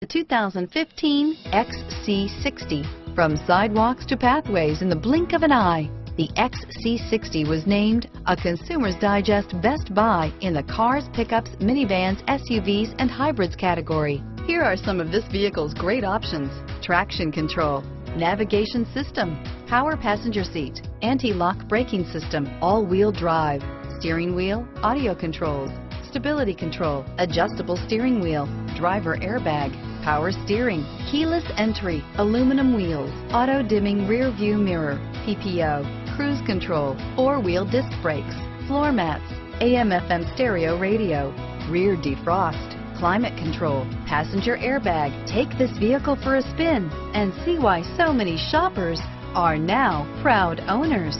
The 2015 XC60. From sidewalks to pathways in the blink of an eye, the XC60 was named a Consumers Digest Best Buy in the cars, pickups, minivans, SUVs, and hybrids category. Here are some of this vehicle's great options. Traction control, navigation system, power passenger seat, anti-lock braking system, all-wheel drive, steering wheel, audio controls, stability control, adjustable steering wheel, driver airbag, power steering, keyless entry, aluminum wheels, auto dimming rear view mirror, PPO, cruise control, four-wheel disc brakes, floor mats, AM FM stereo radio, rear defrost, climate control, passenger airbag. Take this vehicle for a spin and see why so many shoppers are now proud owners.